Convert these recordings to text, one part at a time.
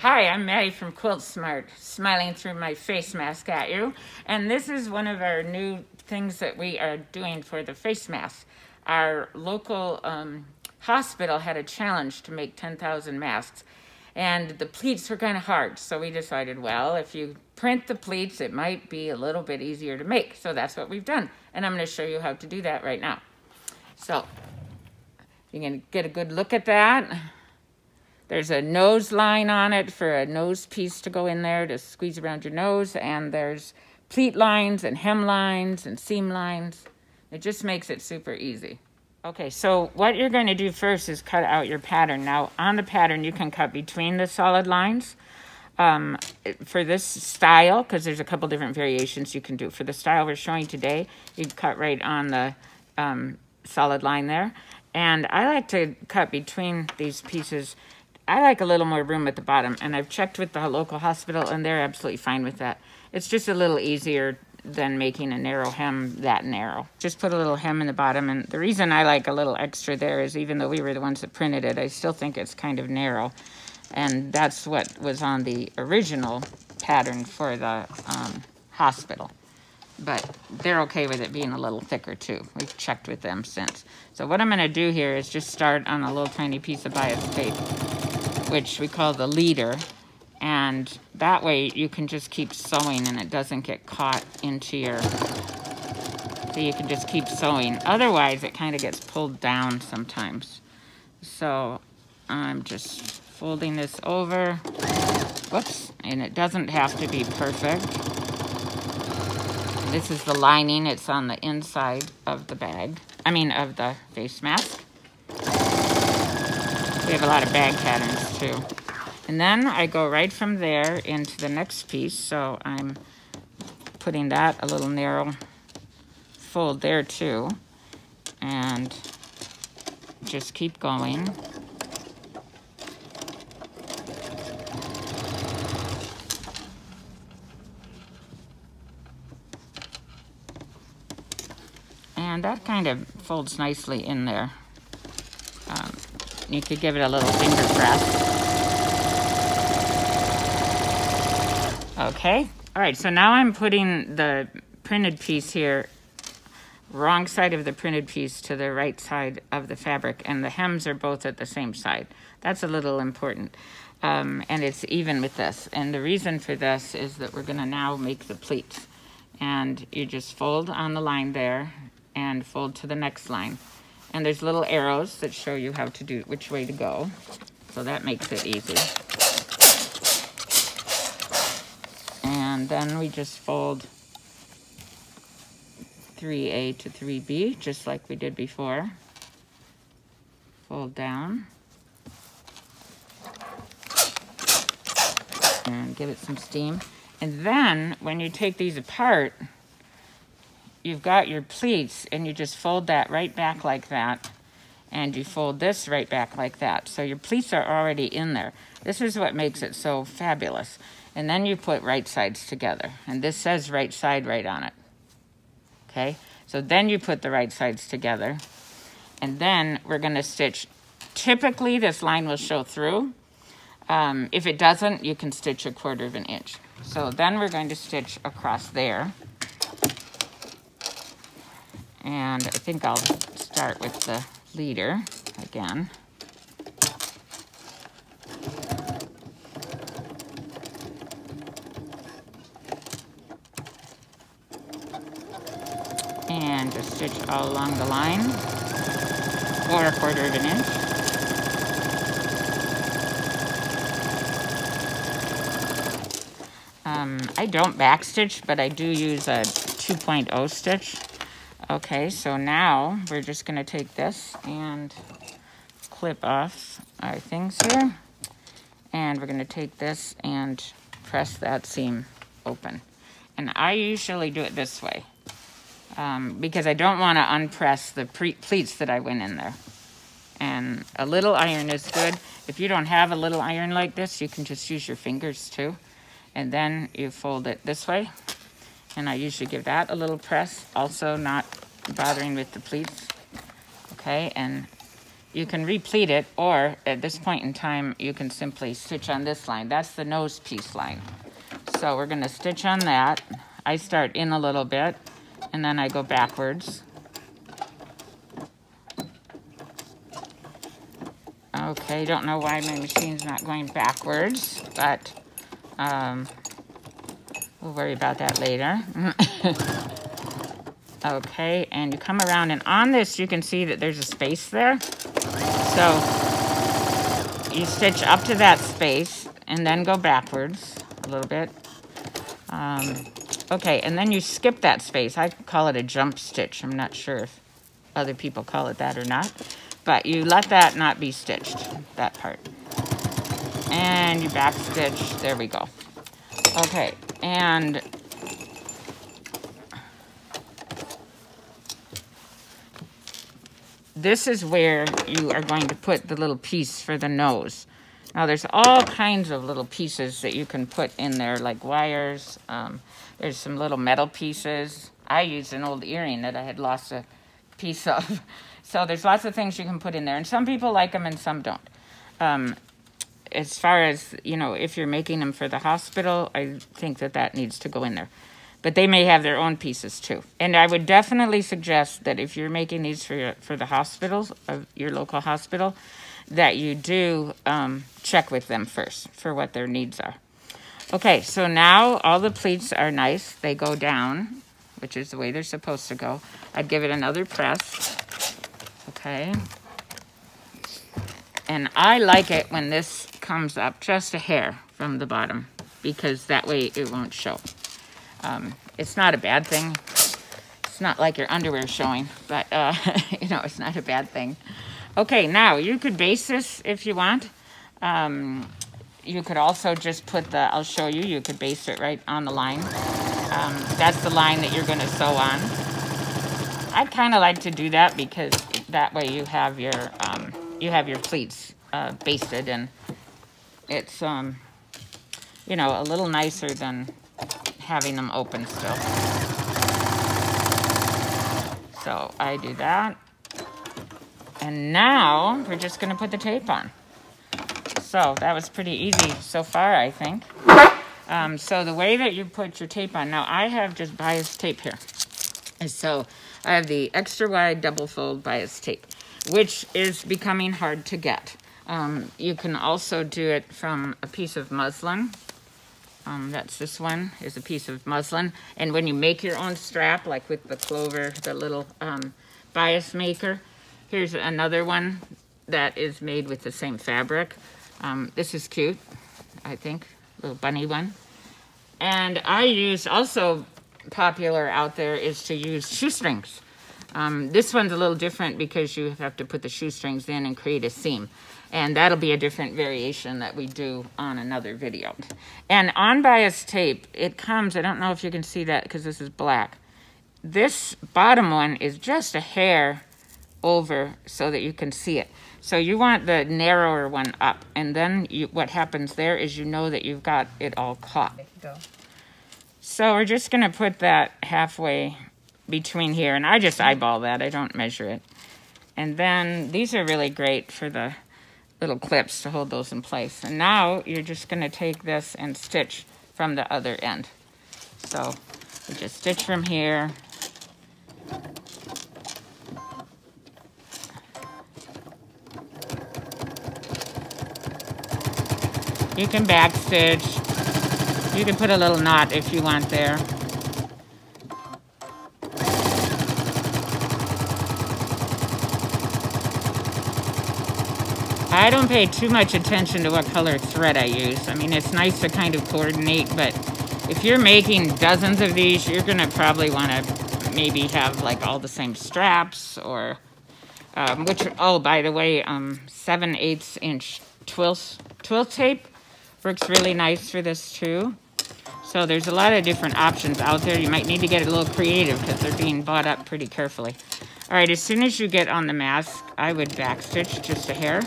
Hi, I'm Maddie from Quiltsmart, smiling through my face mask at you. And this is one of our new things that we are doing for the face mask. Our local um, hospital had a challenge to make 10,000 masks, and the pleats were kind of hard. So we decided, well, if you print the pleats, it might be a little bit easier to make. So that's what we've done. And I'm going to show you how to do that right now. So you can get a good look at that. There's a nose line on it for a nose piece to go in there to squeeze around your nose. And there's pleat lines and hem lines and seam lines. It just makes it super easy. Okay, so what you're going to do first is cut out your pattern. Now, on the pattern, you can cut between the solid lines. Um, for this style, because there's a couple different variations you can do. For the style we're showing today, you cut right on the um, solid line there. And I like to cut between these pieces I like a little more room at the bottom, and I've checked with the local hospital, and they're absolutely fine with that. It's just a little easier than making a narrow hem that narrow. Just put a little hem in the bottom, and the reason I like a little extra there is even though we were the ones that printed it, I still think it's kind of narrow, and that's what was on the original pattern for the um, hospital. But they're okay with it being a little thicker too. We've checked with them since. So what I'm going to do here is just start on a little tiny piece of bias tape which we call the leader. And that way you can just keep sewing and it doesn't get caught into your, so you can just keep sewing. Otherwise it kind of gets pulled down sometimes. So I'm just folding this over. Whoops, and it doesn't have to be perfect. This is the lining, it's on the inside of the bag. I mean, of the face mask. We have a lot of bag patterns too. And then I go right from there into the next piece. So I'm putting that a little narrow fold there too. And just keep going. And that kind of folds nicely in there. You could give it a little finger press. Okay. All right, so now I'm putting the printed piece here, wrong side of the printed piece to the right side of the fabric, and the hems are both at the same side. That's a little important. Um, and it's even with this. And the reason for this is that we're gonna now make the pleats. And you just fold on the line there and fold to the next line. And there's little arrows that show you how to do, which way to go. So that makes it easy. And then we just fold 3A to 3B, just like we did before. Fold down. And give it some steam. And then, when you take these apart, you've got your pleats and you just fold that right back like that and you fold this right back like that. So your pleats are already in there. This is what makes it so fabulous. And then you put right sides together. And this says right side right on it. Okay, so then you put the right sides together. And then we're gonna stitch, typically this line will show through. Um, if it doesn't, you can stitch a quarter of an inch. So then we're going to stitch across there. And I think I'll start with the leader again. And just stitch all along the line, or a quarter of an inch. Um, I don't backstitch, but I do use a 2.0 stitch. Okay, so now we're just to take this and clip off our things here. And we're to take this and press that seam open. And I usually do it this way um, because I don't want to unpress the pleats that I went in there. And a little iron is good. If you don't have a little iron like this, you can just use your fingers too. And then you fold it this way and I usually give that a little press, also not bothering with the pleats. Okay, and you can replete it, or at this point in time, you can simply stitch on this line. That's the nose piece line. So we're gonna stitch on that. I start in a little bit, and then I go backwards. Okay, don't know why my machine's not going backwards, but um, we'll worry about that later. okay, and you come around, and on this you can see that there's a space there. So you stitch up to that space and then go backwards a little bit. Um, okay, and then you skip that space. I call it a jump stitch. I'm not sure if other people call it that or not. But you let that not be stitched, that part. And you back stitch, there we go. Okay, and this is where you are going to put the little piece for the nose. Now there's all kinds of little pieces that you can put in there, like wires. Um, there's some little metal pieces. I used an old earring that I had lost a piece of. So there's lots of things you can put in there, and some people like them and some don't. Um, as far as, you know, if you're making them for the hospital, I think that that needs to go in there. But they may have their own pieces too. And I would definitely suggest that if you're making these for your, for the hospitals of your local hospital, that you do um, check with them first for what their needs are. Okay, so now all the pleats are nice. They go down, which is the way they're supposed to go. I'd give it another press. Okay. And I like it when this comes up just a hair from the bottom because that way it won't show. Um, it's not a bad thing. It's not like your underwear showing, but uh, you know, it's not a bad thing. Okay, now you could base this if you want. Um, you could also just put the, I'll show you, you could base it right on the line. Um, that's the line that you're gonna sew on. I kind of like to do that because that way you have your um, you have your pleats uh, basted and it's um, you know a little nicer than having them open still. So I do that. And now we're just gonna put the tape on. So that was pretty easy so far, I think. Um, so the way that you put your tape on, now I have just bias tape here. And so I have the extra wide double fold bias tape, which is becoming hard to get. Um, you can also do it from a piece of muslin. Um, that's this one is a piece of muslin. And when you make your own strap, like with the clover, the little um, bias maker, here's another one that is made with the same fabric. Um, this is cute, I think, little bunny one. And I use also popular out there is to use shoestrings. Um, this one's a little different because you have to put the shoestrings in and create a seam. And that'll be a different variation that we do on another video. And on bias tape, it comes, I don't know if you can see that because this is black. This bottom one is just a hair over so that you can see it. So you want the narrower one up. And then you, what happens there is you know that you've got it all caught. Go. So we're just going to put that halfway between here. And I just eyeball that. I don't measure it. And then these are really great for the little clips to hold those in place. And now you're just going to take this and stitch from the other end. So we just stitch from here. You can back stitch you can put a little knot if you want there. I don't pay too much attention to what color thread I use. I mean, it's nice to kind of coordinate, but if you're making dozens of these, you're going to probably want to maybe have like all the same straps or, um, which, oh, by the way, um, 7 8 inch twill, twill tape Works really nice for this too. So there's a lot of different options out there. You might need to get a little creative because they're being bought up pretty carefully. All right, as soon as you get on the mask, I would backstitch just a hair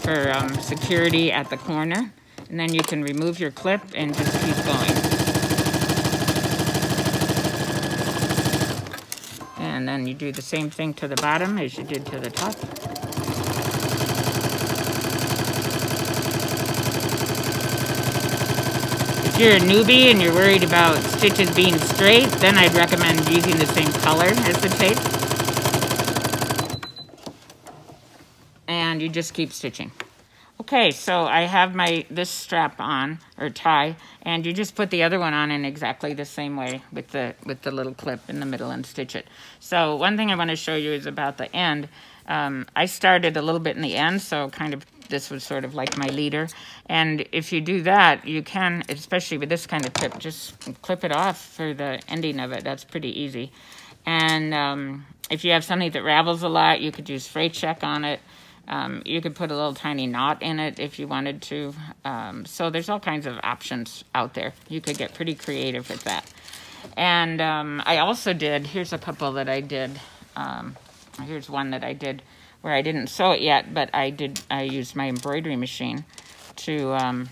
for um, security at the corner. And then you can remove your clip and just keep going. And then you do the same thing to the bottom as you did to the top. If you're a newbie and you're worried about stitches being straight, then I'd recommend using the same color as the tape. You just keep stitching. Okay, so I have my this strap on or tie, and you just put the other one on in exactly the same way with the with the little clip in the middle and stitch it. So one thing I want to show you is about the end. Um, I started a little bit in the end, so kind of this was sort of like my leader. And if you do that, you can, especially with this kind of tip, just clip it off for the ending of it. That's pretty easy. And um, if you have something that ravels a lot, you could use Fray Check on it. Um, you could put a little tiny knot in it if you wanted to. Um, so there's all kinds of options out there. You could get pretty creative with that. And um, I also did, here's a couple that I did. Um, here's one that I did where I didn't sew it yet, but I did. I used my embroidery machine to um,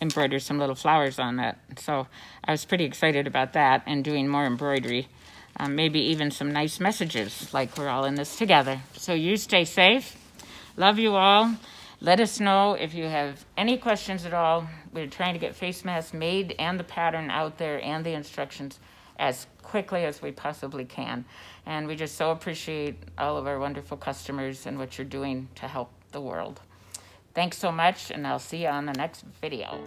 embroider some little flowers on that. So I was pretty excited about that and doing more embroidery. Um, maybe even some nice messages like we're all in this together. So you stay safe. Love you all. Let us know if you have any questions at all. We're trying to get face masks made and the pattern out there and the instructions as quickly as we possibly can. And we just so appreciate all of our wonderful customers and what you're doing to help the world. Thanks so much, and I'll see you on the next video.